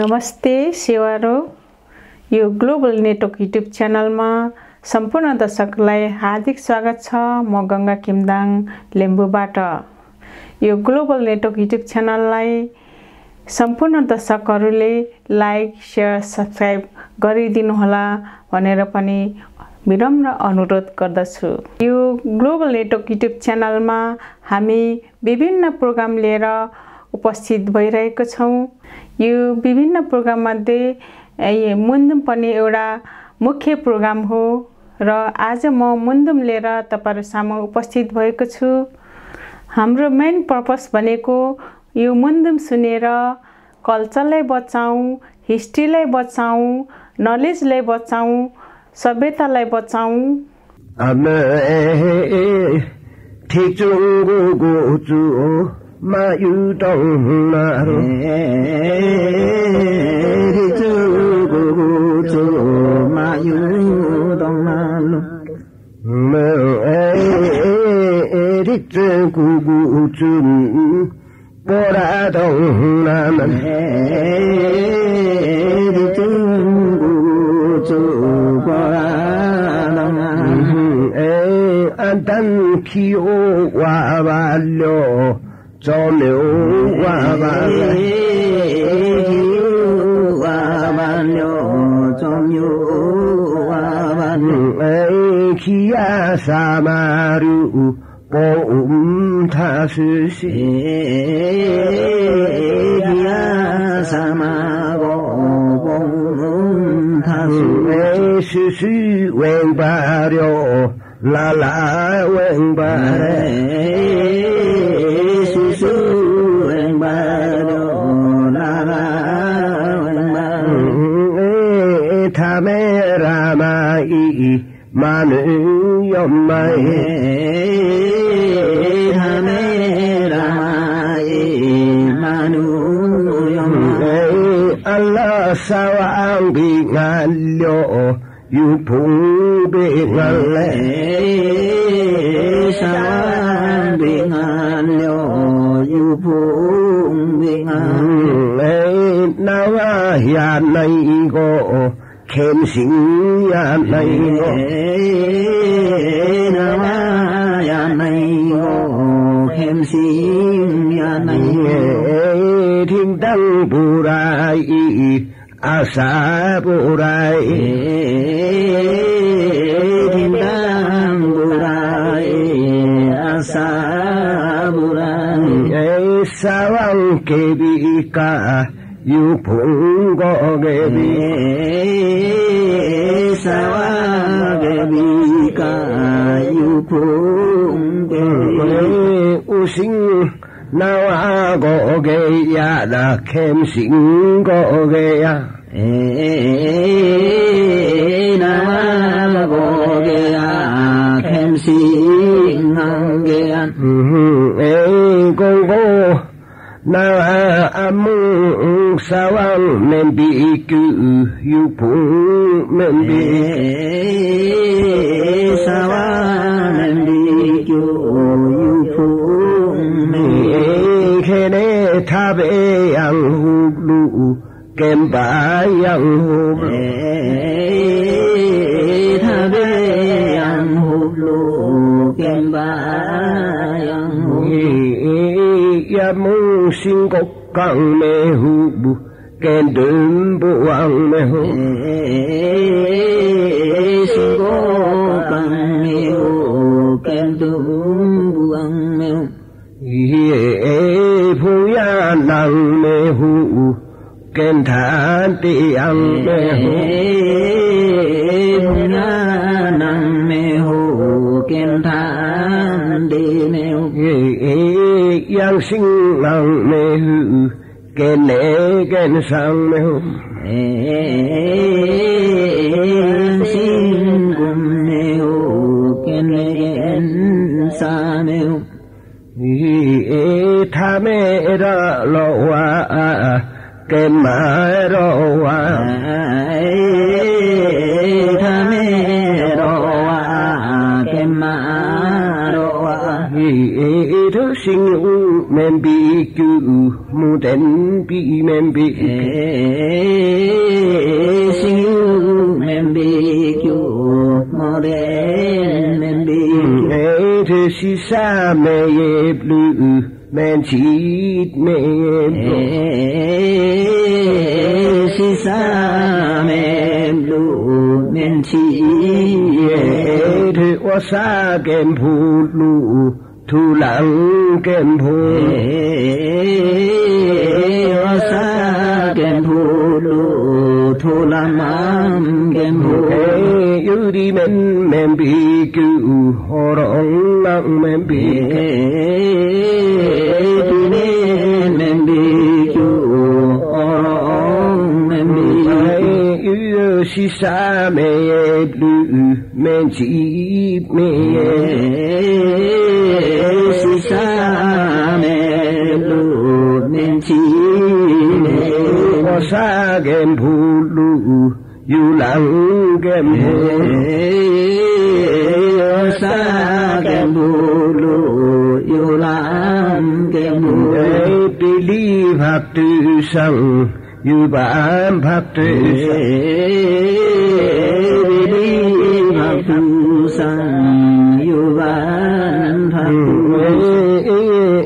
नमस्ते सेवारो। यो ग्लोबल नेटवर्क युट्युब च्यानलमा सम्पूर्ण दर्शकलाई हार्दिक स्वागत छ म गङ्गा किमदाङ लिम्बूबाट। यो ग्लोबल नेटवर्क युट्युब च्यानललाई सम्पूर्ण दर्शकहरूले लाइक सेयर सब्सक्राइब गरिदिनुहोला भनेर पनि विनम्र अनुरोध गर्दछु। यो ग्लोबल नेटवर्क युट्युब च्यानलमा हामी विभिन्न प्रोग्राम लिएर उपस्थित भइरहेको छौँ। यो विभिन्न प्रोग्राममध्ये मुन्दुम पनि एउटा मुख्य प्रोग्राम हो र आज म मुन्दुम लिएर तपाईँहरू सामु उपस्थित भएको छु। हाम्रो मेन पर्पस भनेको यो मुन्दुम सुनेर कल्चरलाई बचाउँ हिस्ट्रीलाई बचाउँ नलेजलाई बचाउँ सभ्यतालाई बचाउँ। mà yêu trong na ri chu gu gu chu ma yu trong na lu ma e ri chu chơi gu chu bo ra trong na na ri chu gu gu chu bo ra trong na anh an tan ki o wa lo 려 cho liễu hoa ba hoa ba liễu cho liễu hoa ba liễu khi a sa ma ru bo um tha sư si khi a sa ma bo bo um tha sư sư sư wen ba liễu la la wen ba 타메라 ta mê ra ma y ma nữ yom ma y Allah sao bị ngàn lộ yu phụ bị ngàn lệ sao bị ngàn lộ yu phụ bị ngàn lệ nào a hiền này khen sinh ya này na ma ya này khen sinh ya này thiên đăng bù rai a sa bù rai thiên đăng bù rai a sa bù rai sa vang kê bi ca ယူဖို့ကောခဲ့ပြီသဝခဲ့ပြီကယူဖို့ခဲ့ဦးစင်းနာဝကောခဲ့ရတာခဲမစင်းကောခဲ့ရအေနာမကောခဲ့ရခဲမစင်းငောင်းခဲ့ရအေကိုကို နာအမှုသဝံမင်ပိကုယုဖုမင်ပိသဝံမင်ပိကုယုဖုမေခေနေသဘေယံဟုလူကံပါယံဟုမေသဘေယံဟုလူကံပါယံဟု ya mu sinh cốc căng mê hu bu kèn đơn bộ ang mê hu sinh cốc căng mê hu kèn đơn bộ ang mê hu phu ya năng mê hu kèn than ti ang mê hu phu ya năng mê hu kèn than ti mê hu yang sinh năng mê hư kèn nệ kèn sang mê hư sinh cùng mê hư kèn nệ kèn sa mê hư tha mê ra lo wa kèn ma ro wa men bi chu mu den bi men bi siêu men bi chu mu den men bi e thế si sa me ye blue men chi me ye si sa me blue men chi ye thế o sa kem phu lu thu lặng ကံဖို့ဝဆကံဖို့လို့ထိုလာမံကံဖို့ယူရီမန်မန်ဘီကူဟောရအလ္လာဟ်မန်ဘီဒီနေမန်ဘီကူဟောရအလ္လာဟ်မန်ဘီယူရှိစာမေလူမန်ချီမေ xa kem phu lu dù lặng kem phu xa kem phu lu dù lặng kem phu đi lý phật tư sang, như ban phật tư đi tỷ lý phật sang, sanh ban bản phật tư.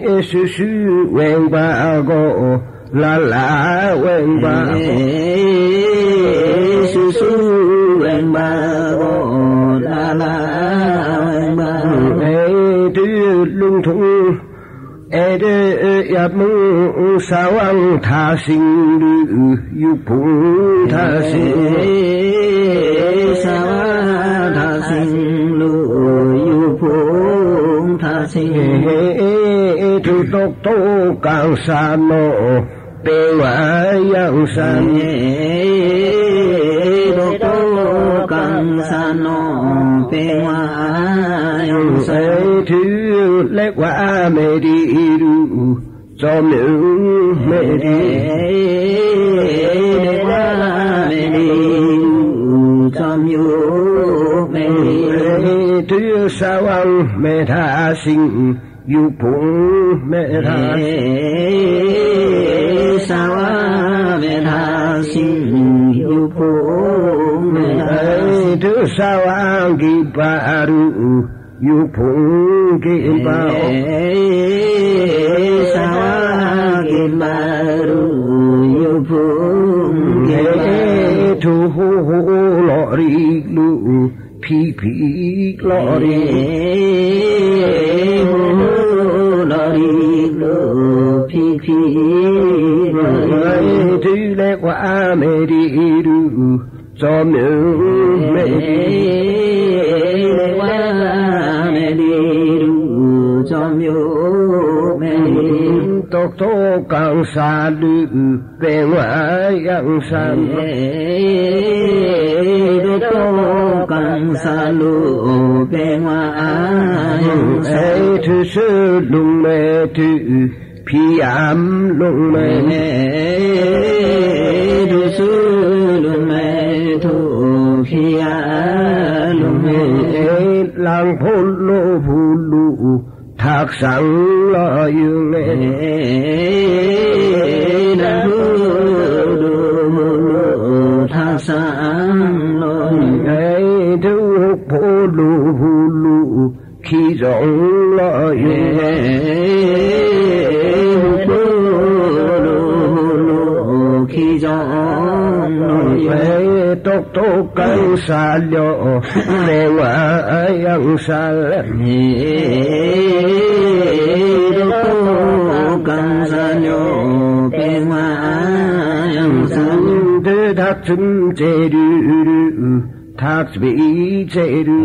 Sanh sư sư ba go. La la quen ba su su quen ba bồ la la quen ba ê trí luân thủ ê đê ya mu sa wang tha sinh lu yu pu tha sinh. Sa wang tha sinh lu yu pu tha sinh. Tu tốc tu cao sa nô. ပေဝရောက်စံမြေဒုတောကံသနောပေဝရောက်စေသူလက်ဝမေဒီရူဇောမြူမေဒီလက်ဝမေဒီဇောမြူမေဒီသူသဝမေသာစင်ယူပုံမေသာ တုသဝံကိပါရုယူဖုံကိပါသာဝကိမာရုယုဖို့ကေကေမာတုဟိုဟိုလောရီလူဖီဖီလောရီလောရီလိုဖီဖီလောရီတိလေဝါမေဒီရုဇောမြုမေဒီဝါမေဒီရူဇောမျိုး tóc thô càng xa đi về ngoài yang xa tóc thô càng xa lũ về ngoài ấy thứ sư lùng mê thứ phi ám lùng mê thứ sư lùng mê thứ phi sang phô lô phù lụ thạc sẵn lo yêu nè nè đưa đưa mô lô thạc sẵn lo ấy thứ hút phô lô phù lụ khi rộng lo yêu nghe. May tuktukan sa Diyos Dewa ay ang salamin Tuktukan sa Diyos Dewa ay ang salamin Datun 제류 탁스비 제류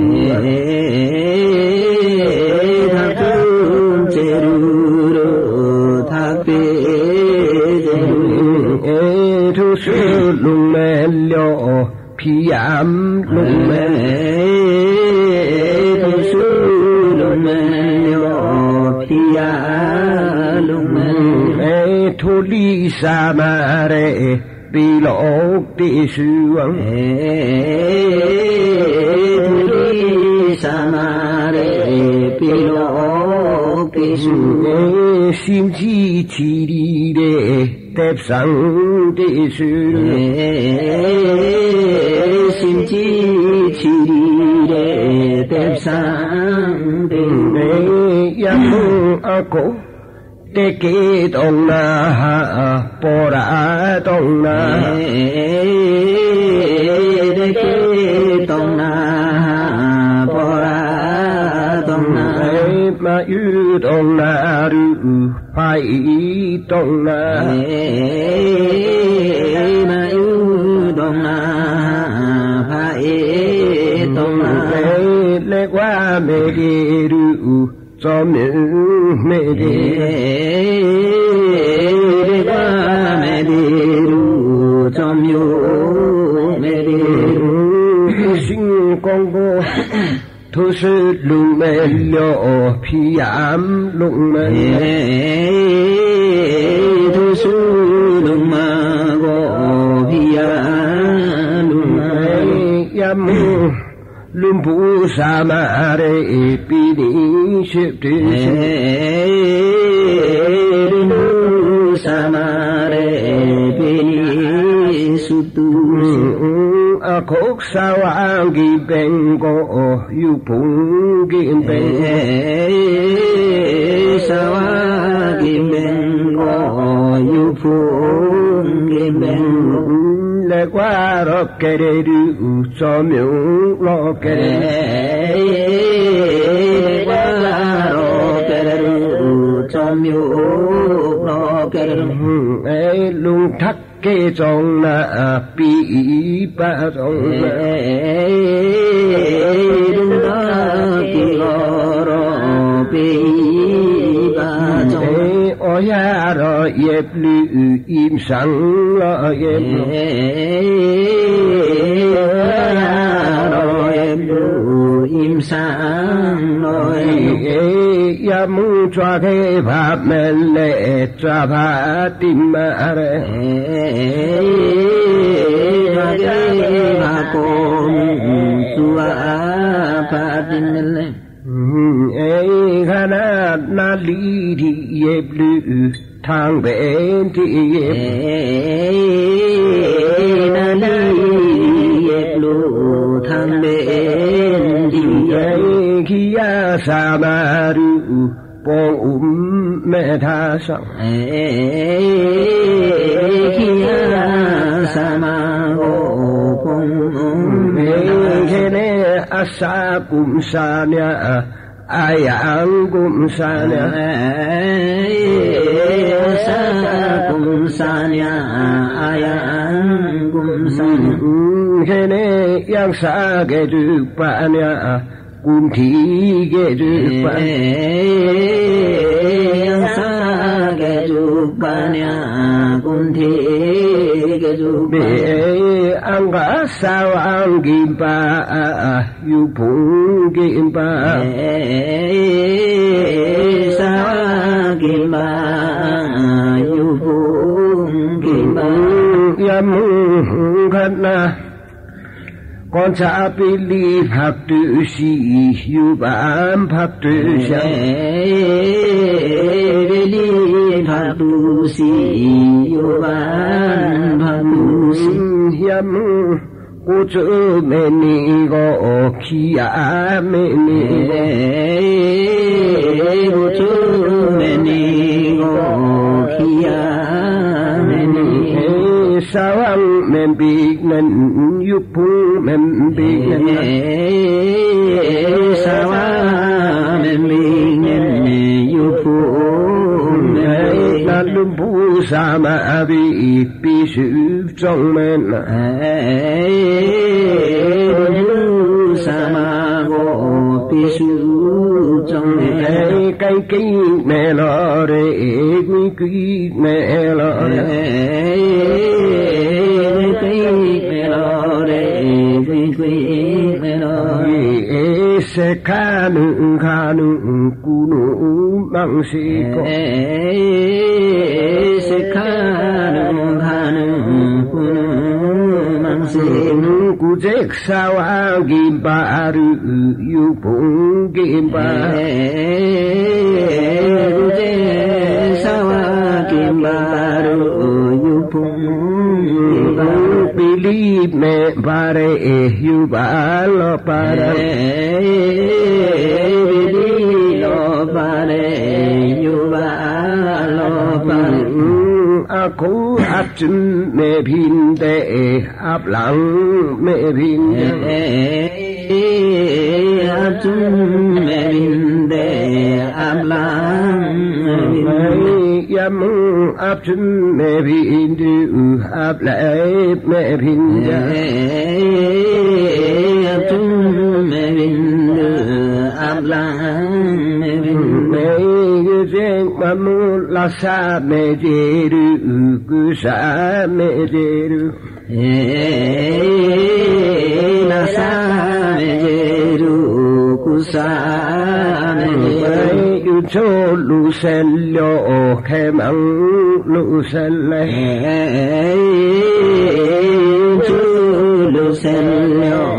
မဲလျောဖီယံလုံမဲ တုစုလုံးမေယောဖိယလုံးမေ အေထုလိစာမရေပီလောတိစုဝံ ေသူတိသမရေပိလောကိ ပိစု ရှင်ကြီး ချီရီတဲ့တပ်ဆံတေစု ရှင်ကြီးချီတဲ့တပ်ဆံတေ ယမအကိုတကေတောင်းနာပေါ်ရာတောင်းနာ တကေတောင်းနာပေါ်ရာတောင်းနာ မယူတောင်းနာ ရူဖိုင်တောင်းနာမယူတောင်းနာဖာဧတောင်းနာလေကွာမေဒီရူသောမြမေဒီဒီပါမေဒီရူသောမျိုးမေဒီရှင်ကောင်းကို သူစလူမဲလောဖီယမ်လုံမဲ သူစုလုံးမကိုဖီယာလုံးမ ယမလုံပူစာမရေပီဒီရှိတေ လူ situ aku sawangi bengko yupunggi beng sawangi bengko yupunggi beng le guaro quereru somyo lo querer guaro quereru somyo lo querer eh lung thắc cái rong là bị ba rong đừng đó cũng lo rồi bị ba rong ôi ya rồi yếp lư im sẵn lo yếp rồi ya rồi yếp lư င့်နာပိပါကြောင့်နာ ဒုနာကိလောရောပိပါကြောင့် ဩရာရောယေပလူဣမဆံရောယေပလူ ရောယေလူဣမ္ဆံနောယေ ယ समेने आशा पान आयाऊ गुम सा पसान आया गुम सेने यां गेज पाल कु गेज ربنا كنتي كزوبي أنغسا وأنجيبا يبوكي إمبا سواكيبا يبوكيبا يا مهنا Konca api li bhakti usi yubam bhakti usi Veli thật tu sĩ vô ban thật tu sĩ hiếm cô chữ mê ni gõ khi á mê ni cô chữ mê ni gõ khi á mê ni sao ăn mềm bị nên giúp phu mềm bị nên sao ăn sama abi ipi suvtong men lu sama go pi suvtong men kai kai me lo re mi ki me lo re kai me lo re mi ki me lo re se kanu kanu kunu बंशी को eh, eh, Kujek sawal gimbaru yupung gimbar Kujek eh, sawal gimbaru yupung Pilip me pare eh yubalo pare Pilip lo pare cô khu a mẹ mê phin tê áp lặng mê phin a chinh mê phin tê áp lặng yam áp chinh mê phin tê áp lệ mê phin tê áp chinh mê phin tê áp lặng 善はむらさめてる、うくさめてる。えいなさめてる、うくさめてる。cho lu sen lo khe mắng lu sen le chu lu sen lo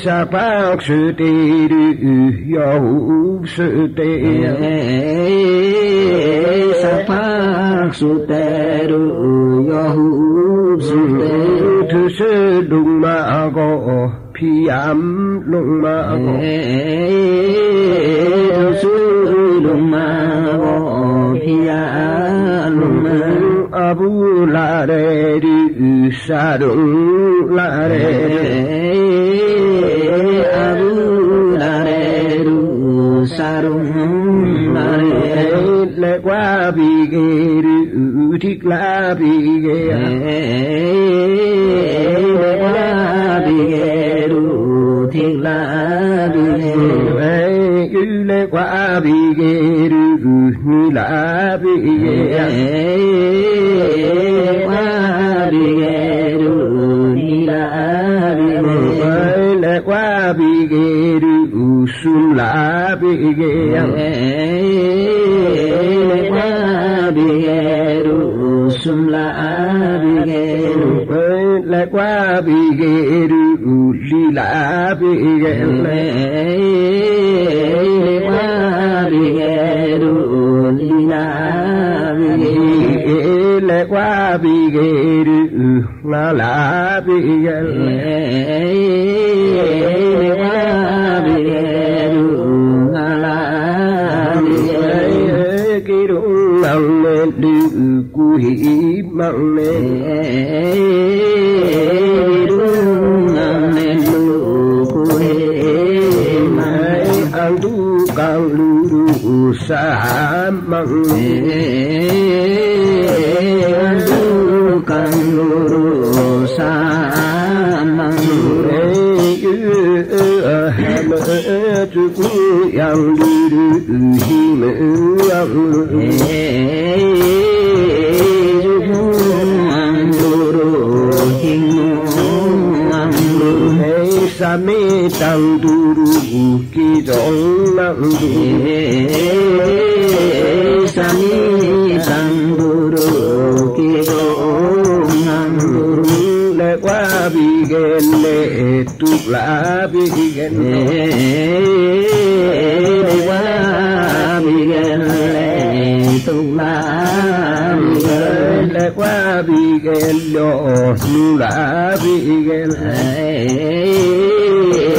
sapāk sutēru yāhūp sutēru sapāk sutēru yāhūp sutēru tu sudung māgo piyam lung māgo tu sudung māgo piyam lung māgo အဘူးလာတဲ့ဒီဥစားတို့လာတဲ့ က်ကွာပြီကေရူထိကလာပြီကေဝါဘိကေရုထိလာဘိကေဝေယူလက်ကွာပြီကေရူနီလာပြီကေဝါဘိကေရုနီလာဘိကေဝေလက်ကွာပြီကေရူဆုလာပြီကေဝါ sum la bi ge ru. Pe la qua bi ge ru li la bi ge le qua bi ge ru li la bi ge le qua bi ge ru la la bi ge le qua bi ge ru la la bi ge ki ru nam đi cu hi bằng mê đúng nên lưu quê mai ăn tu càng lưu xa bằng mê ăn tu càng lưu xa bằng mê Hãy subscribe cho sa me tang du ru gu ki dong nang du sa tang du ru ki dong nang du le qua bi gen le tu la bi gen le qua bi gen le tu la bi gen qua bi gel lo nu la bi gel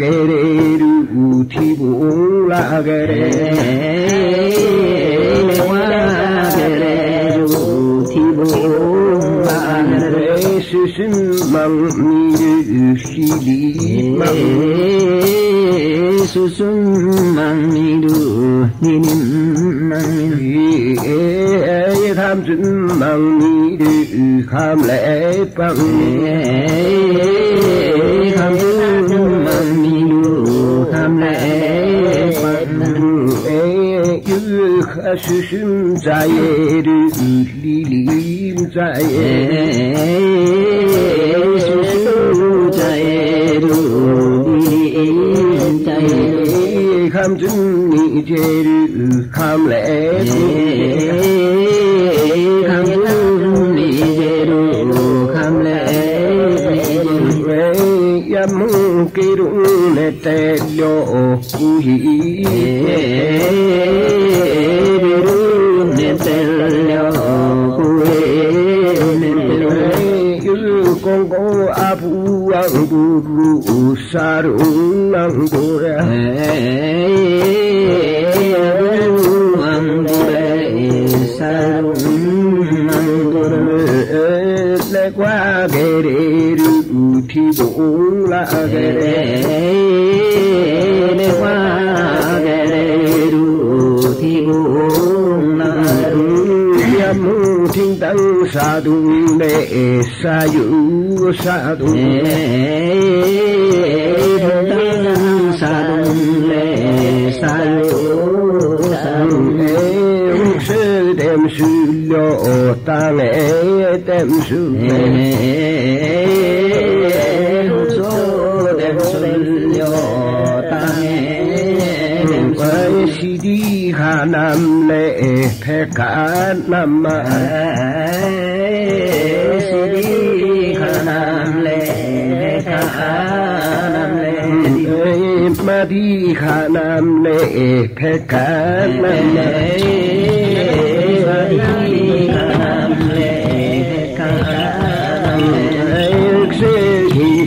gareeru guutibu la gareeru guutibu Reesusun mammiru shili Reesusun mammiru dinim mammiru Ee thamsun mammiru khamle pang Ee Nam lễ Phật chư khasum sai li lim sai susum sai kham chân ni chê kham lễ Netelio uhi Beru netelio uhi Yul kongo abu anguru thi đủ la ghê đê nê hoa ghê đê đủ thi đủ la đủ mu thiên tăng sa đủ đê sa dữ sa đủ thiên tăng sa đủ đê sa dữ sa đủ tem su lo ta le tem su le so tem su lo ta le quan si di ha nam le phe ka nam ma si di ha nam le phe ka ma di nam le phe ka nam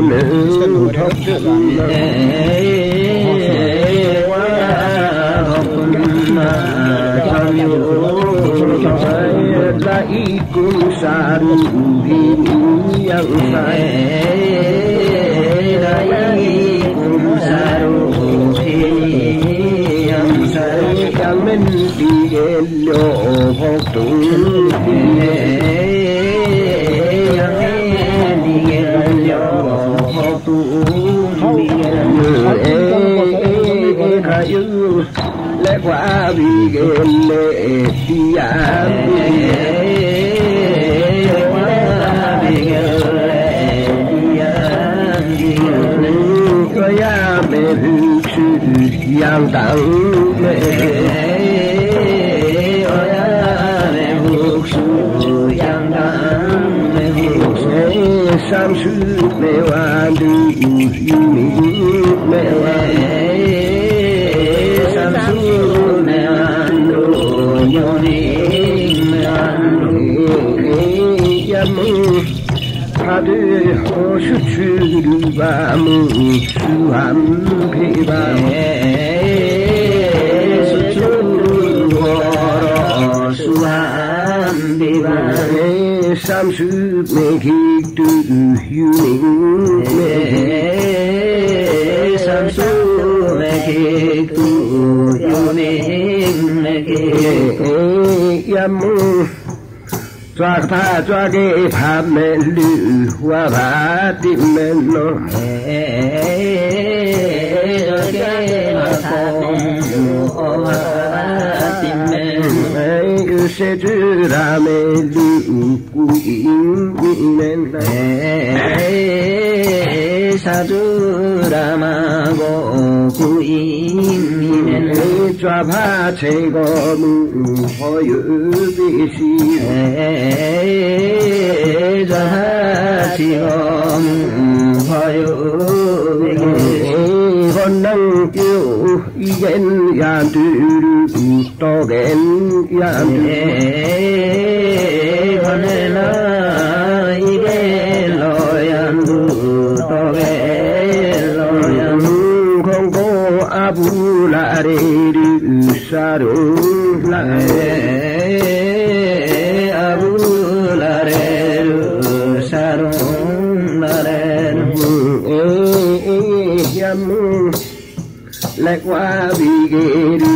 nữ thất đại cung sản viên yang sai đại cung sản viên yang sai yang men đi đến lộ học tu lẽ quả vì ghen lệ chi ám Hãy subscribe cho kênh Ghiền Mì Gõ Để không bỏ lỡ những video hấp samsu mewa du yumi mewa samsu mewa du yo ni me wa du ya mu ha du ho hadu chu du ba mu suham pe ba me, samsu ho ro horo suham pe ba me samsu meki yule samsu ke tu yune ke yamu Choạc tha cho cái pháp mẹ lự hoa vã tìm mẹ nó Hãy subscribe cho kênh Ghiền 是知他美丽古音人哎，啥知他嘛个古音人哎，抓怕这个路好有必须哎，抓怕这个路好有必须，可能有一人呀，对。to gen ya ambe banela ibe lo yandu to gen lo yandu Abu la re ri usaro la abu abula re usaro la re e yamu lekwa bigeri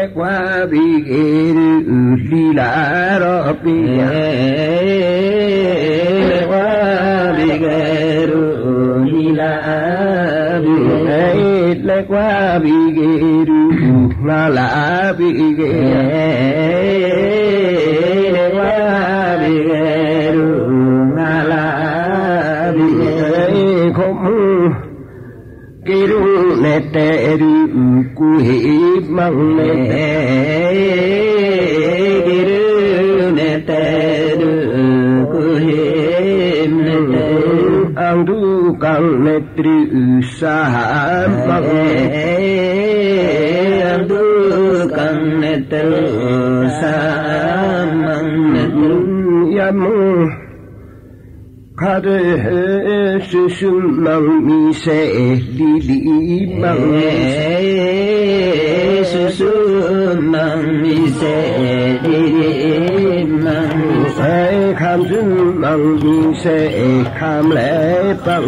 လက်ကွာပြီးခေရီဥသီလာတော့ပိယဝါပိကရုလီလာပိလက်ကွာပြီးခေရီဥလာလာပိကေ nê tê rư cu hi măng nê tê rư nê tê rư cu hi nê tê ang du kang nê tri u sa măng nê ang du kang nê tê sa măng nê yam. Karı süsünmem sehliliğimem Süsünmem sehliliğimem Ey kamzünmem sehkamlepem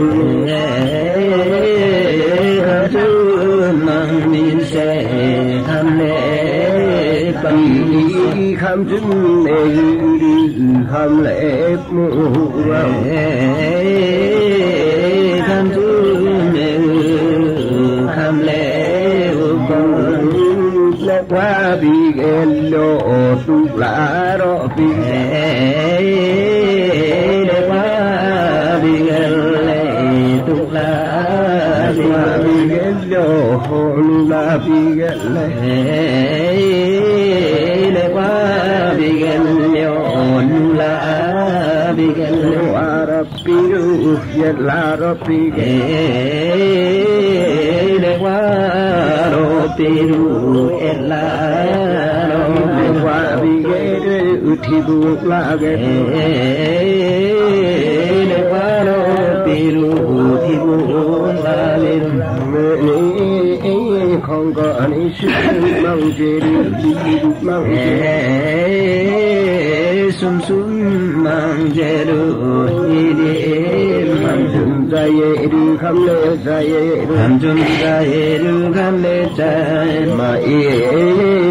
Ey kamzünmem sehkamlepem İkamzünmem khâm lễ mu vọng tham chú mê khâm lễ con lệ qua bi ghê lô tu lá rọ bi lệ qua bi ghê lệ tu lá rọ bi lo lô la bi ghê lệ ru ye la ro bi ghe qua bi ghe thi không có ani sự mang chế đi mang chế sum mang jeru ide mang ra ye đi kham lệ ra ye đi Hamjum jayeru gamle chay mà y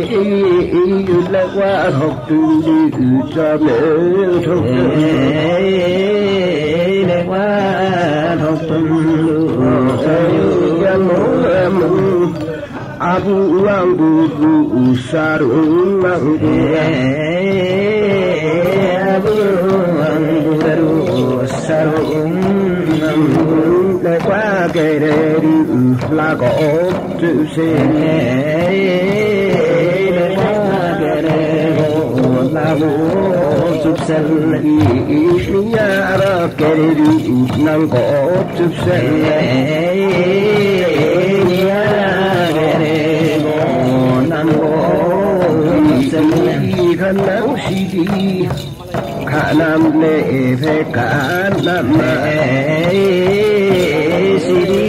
y y là qua học tu đi cho lễ thuộc le wa thoktum lu ya mô abu ang bu bu sa ru bu abu anguru sarum cái đề đi là có chữ se le wa gere la bu sub sel nhà ra cái đi năng có chữ se đi khăn halamne eve kanamne siri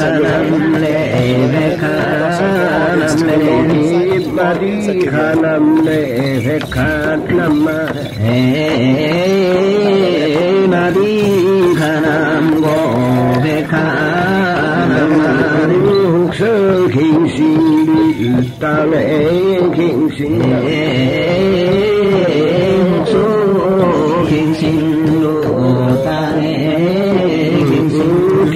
halamne eve kanamne madi halamne eve kanamne madi hanam go ve kanamne hukse king siri tale king siri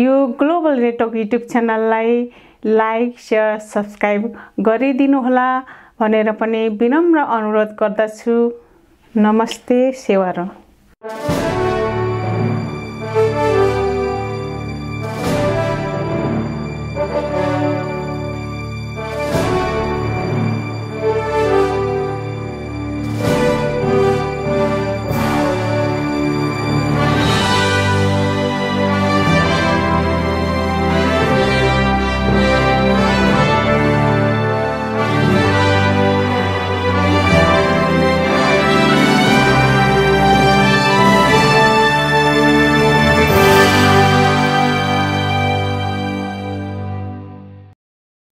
यो global रेटक YouTube च्यानललाई like share subscribe गरिदिनुहोला भनेर पनि विनम्र अनुरोध गर्दछु। नमस्ते सेवारो